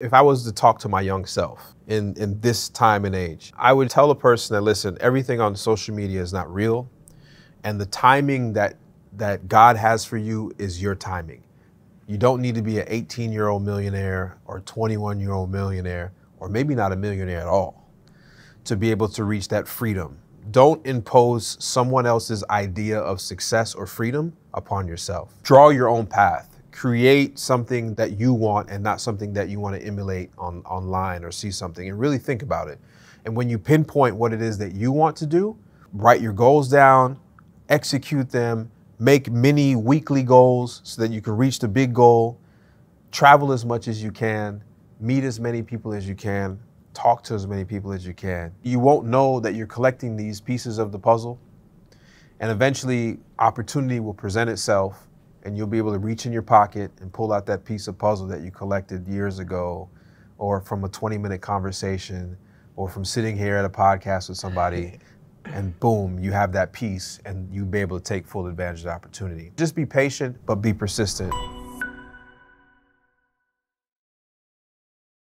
If I was to talk to my young self in, in this time and age, I would tell a person that listen, everything on social media is not real. And the timing that that God has for you is your timing. You don't need to be an 18 year old millionaire or 21 year old millionaire, or maybe not a millionaire at all, to be able to reach that freedom. Don't impose someone else's idea of success or freedom upon yourself. Draw your own path create something that you want and not something that you want to emulate on online or see something and really think about it. And when you pinpoint what it is that you want to do, write your goals down, execute them, make mini weekly goals so that you can reach the big goal, travel as much as you can, meet as many people as you can, talk to as many people as you can. You won't know that you're collecting these pieces of the puzzle. And eventually, opportunity will present itself and you'll be able to reach in your pocket and pull out that piece of puzzle that you collected years ago or from a 20 minute conversation or from sitting here at a podcast with somebody and boom you have that piece and you'll be able to take full advantage of the opportunity. Just be patient but be persistent